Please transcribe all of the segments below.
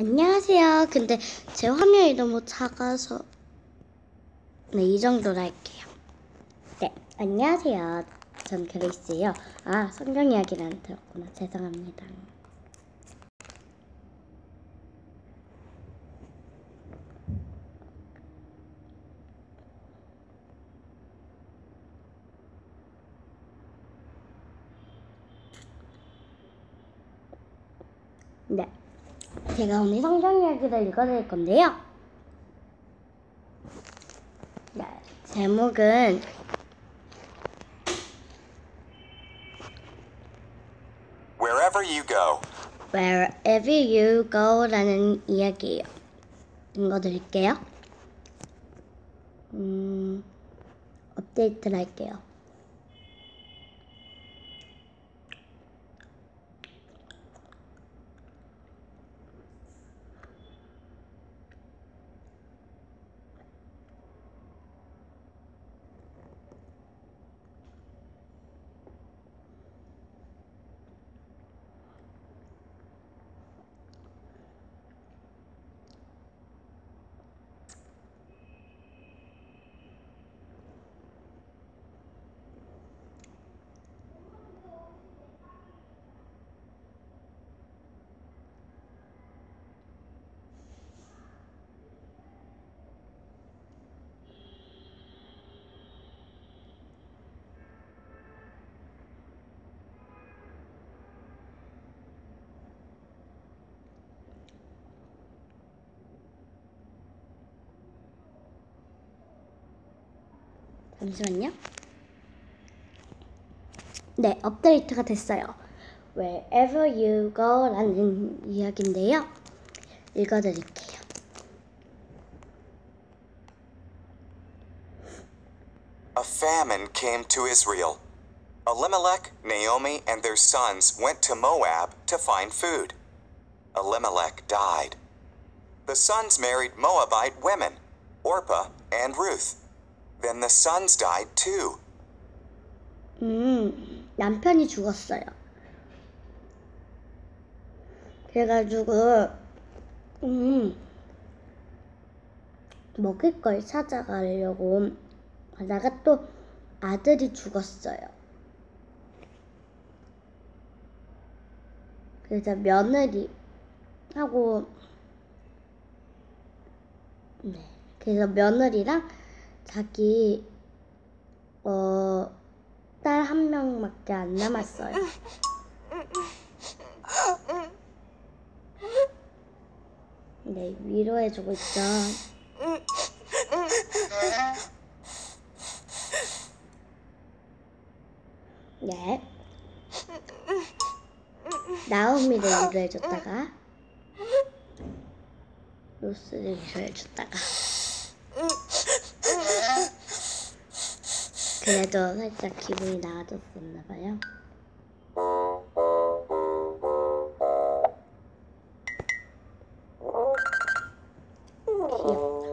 안녕하세요. 근데 제 화면이 너무 작아서 네, 이 정도로 할게요. 네, 안녕하세요. 전 그레이스예요. 아, 성경 이야기를 안 들었구나. 죄송합니다. 네. 제가 오늘 성경 이야기를 읽어드릴 건데요. 네, 제목은 Wherever you go, Wherever You Go라는 이야기예요. 읽어드릴게요. 음, 업데이트를 할게요. 잠시만요. 네, 업데이트가 됐어요. Wherever you go라는 이야기인데요. 읽어드릴게요. a famine came to Israel. Elimelech, Naomi, and their sons went to Moab to find food. Elimelech died. The sons married Moabite women, Orpah and Ruth. Then the sons died too. 음, 남편이 죽었어요. 그래가지고, 음, 먹을 걸 찾아가려고 하다가 또 아들이 죽었어요. 그래서 며느리 하고, 네. 그래서 며느리랑 자기, 어, 딸 한 명밖에 안 남았어요. 네, 위로해주고 있죠. 네. 나오미를 위로해줬다가, 로스를 위로해줬다가. 그래도 살짝 기분이 나아졌었나 봐요. 귀엽다.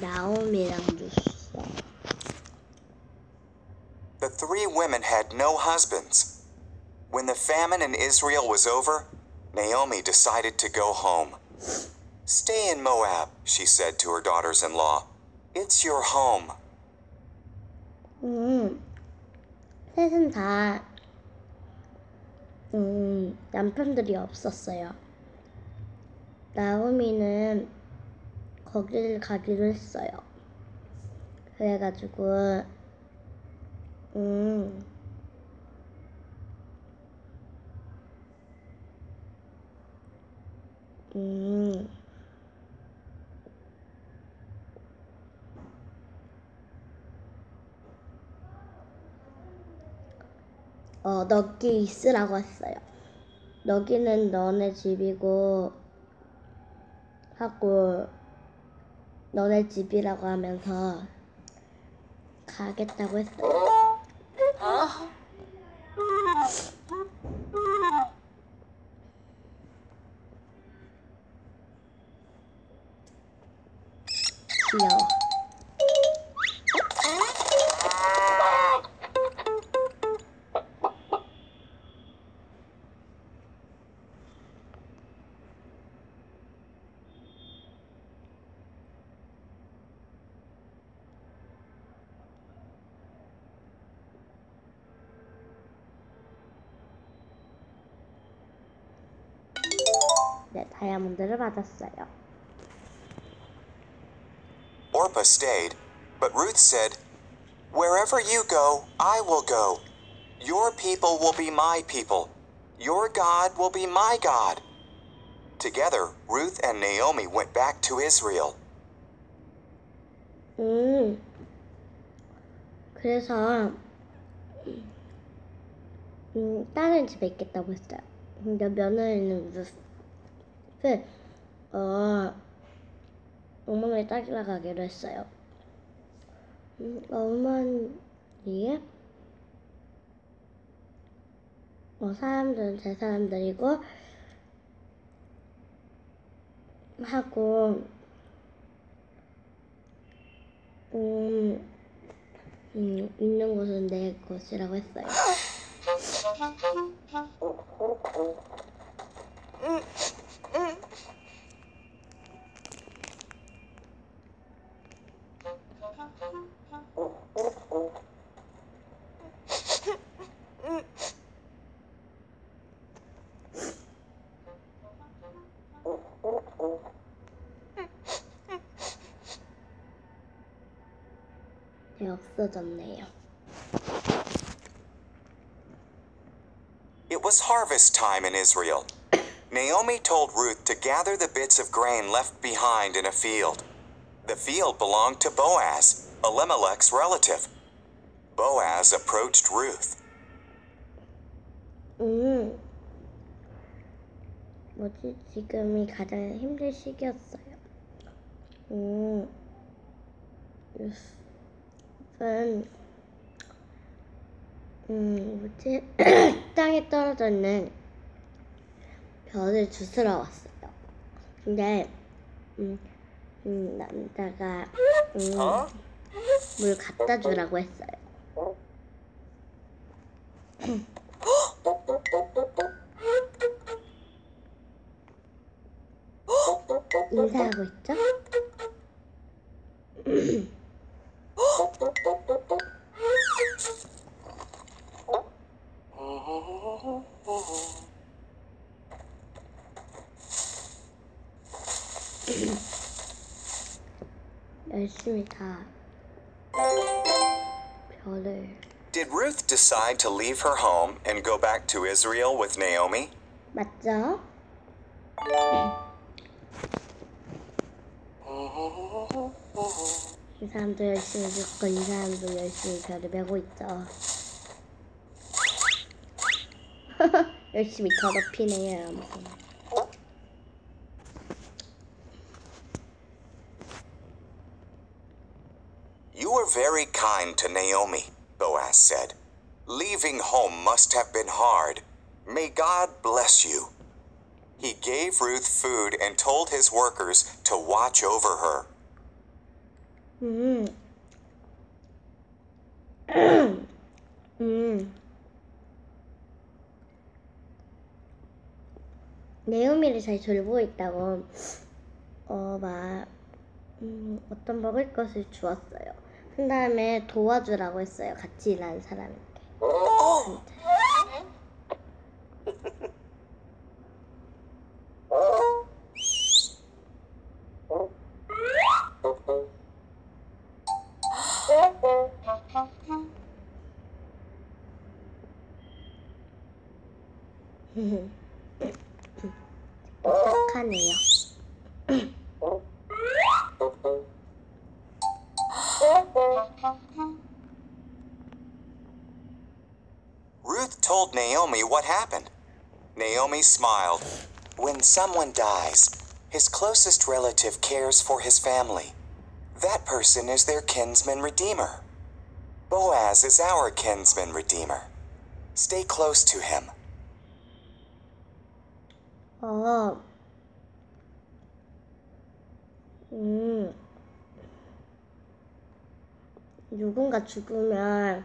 나오미랑 루스. The three women had no husbands. When the famine in Israel was over, Naomi decided to go home. Stay in Moab, she said to her daughters in law. It's your home. 음, 셋은 다, 음, 남편들이 없었어요. 나오미는 거기를 가기로 했어요. 그래가지고, 음, 음, 어, 너기 있으라고 했어요. 너기는 너네 집이고 하고 너네 집이라고 하면서 가겠다고 했어요. 귀여워. 다이아몬드를 받았어요. Orpah stayed, but Ruth said, Wherever you go, I will go. Your people will be my people. Your God will be my God. Together, Ruth and Naomi went back to Israel. 음, 그래서 음, 다른 집에 있겠다고 했어요. 근데 며느리는 루스 를 어, 어머니 따지러 가기로 했어요. 음, 어머니의 어, 사람들은 제 사람들이고 하고 음, 음, 있는 곳은 내 것이라고 했어요. 네, 없어졌네요. It was harvest time in Israel. Naomi told Ruth to gather the bits of grain left behind in a field. The field belonged to Boaz, Elimelech's relative. Boaz approached Ruth. 음, 뭐지? 지금이 가장 힘들 시기였어요. 음, 요셉은 음, 뭐지? 땅에 떨어져 있는 별을 주스러 왔어요. 근데 음, 음 남자가 음, 물 갖다 주라고 했어요. 인사하고 있죠? 열심히 다 별을 Did Ruth decide to leave her home and go back to Israel with Naomi? 맞죠? 이 사람도 열심히 듣고 이 사람도 열심히 별을 메고 있죠. 열심히 더럽히네요. 아무튼. very kind to Naomi, Boaz said. Leaving home must have been hard. May God bless you. He gave Ruth food and told his workers to watch over her. 음. 음. 네오미를 잘 돌보고 있다고 어막 음, 어떤 먹을 것을 주었어요. 그 다음에 도와주라고 했어요. 같이 일하는 사람한테. 착하네요. Ruth told Naomi what happened. Naomi smiled. When someone dies, his closest relative cares for his family. That person is their kinsman redeemer. Boaz is our kinsman redeemer. Stay close to him. 어, 음, 누군가 죽으면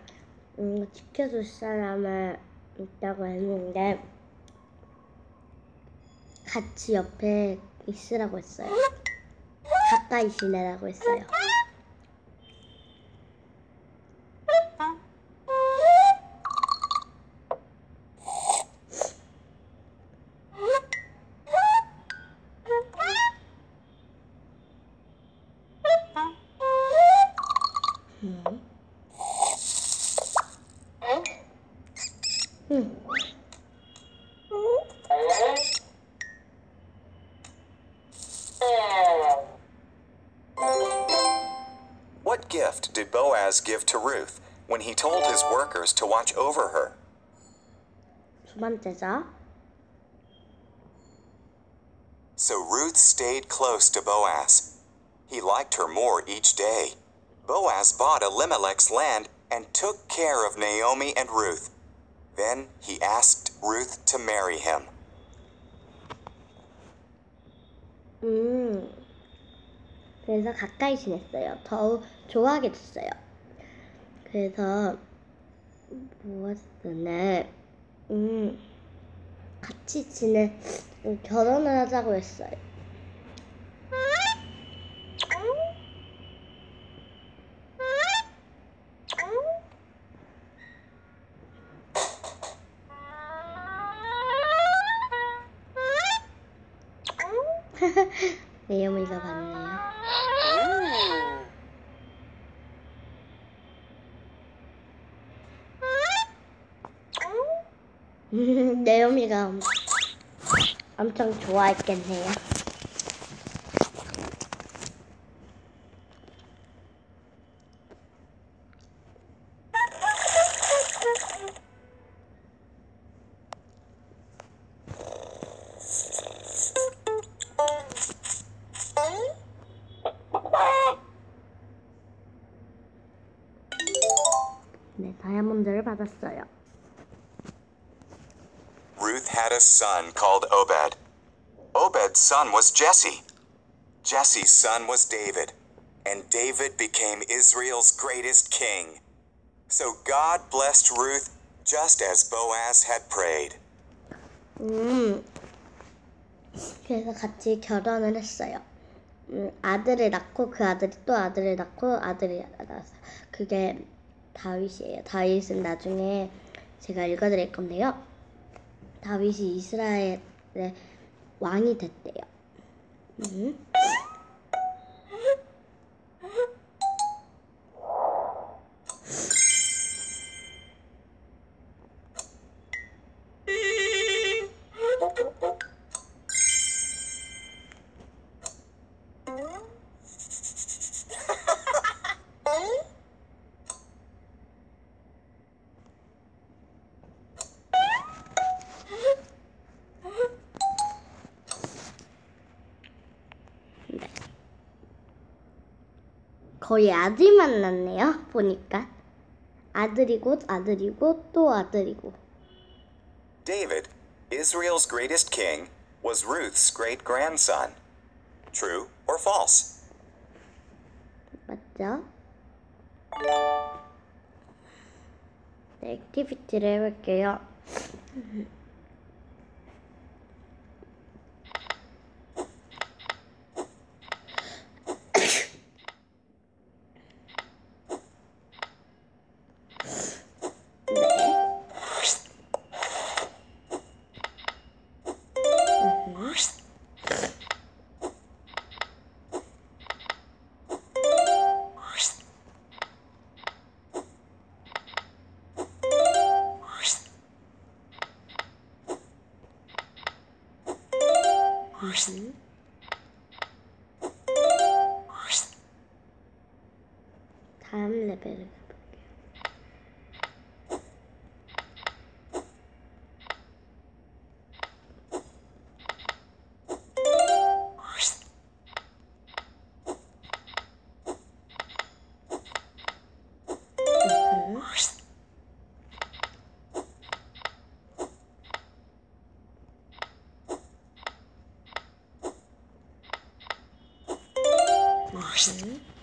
음, 지켜줄 사람을 있다고 했는데 같이 옆에 있으라고 했어요. 가까이 지내라고 했어요. What gift did Boaz give to Ruth when he told his workers to watch over her? So Ruth stayed close to Boaz. He liked her more each day. Boaz bought Elimelech's land and took care of Naomi and Ruth. Then he asked Ruth to marry him. 음. 그래서 가까이 지냈어요. 더욱 좋아하게 됐어요. 그래서 무엇을 음 같이 지내 음, 결혼을 하자고 했어요. 네오미가 봤네요. 음, 네오미가 엄청 좋아했겠네요. 다이아몬드를 받았어요. Ruth had a son called Obed. Obed's son was Jesse. Jesse's son was David. And David became Israel's greatest king. So God blessed Ruth just as Boaz had prayed. 음, 그래서 같이 결혼을 했어요. 음, 아들을 낳고 그 아들이 또 아들을 낳고 아들이 낳았어요. 그게 다윗이에요. 다윗은 나중에 제가 읽어드릴 건데요. 다윗이 이스라엘의 왕이 됐대요. 음. 거의 아들만 낳네요. 보니까 아들이고 아들이고 또 아들이고. David, Israel's greatest king, was Ruth's great grandson. True or false? 맞죠? 네, 액티비티를 해볼게요. 다음 레벨 course. Mm -hmm.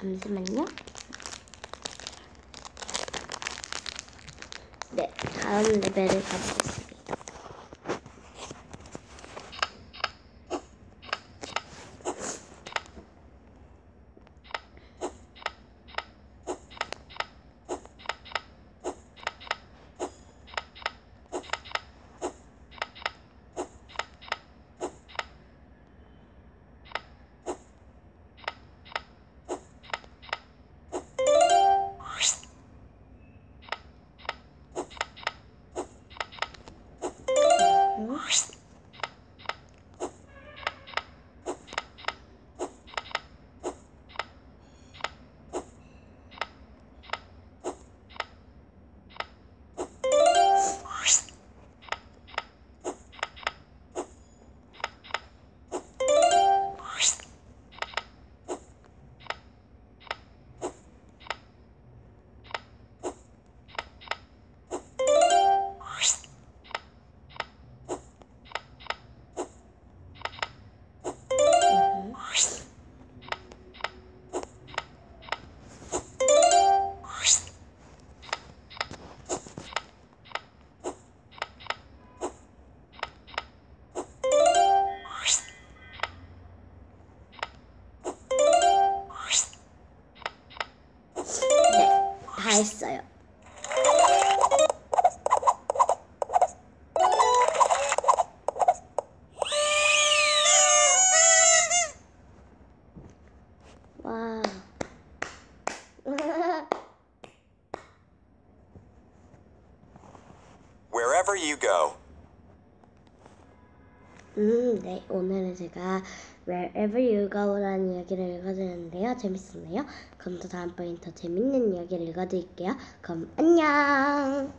잠시만요. 네, 다음 레벨을 가보겠습니다. 제가 Wherever You Go라는 이야기를 읽어드렸는데요. 재밌었나요? 그럼 또 다음번엔 더 재밌는 이야기를 읽어드릴게요. 그럼 안녕!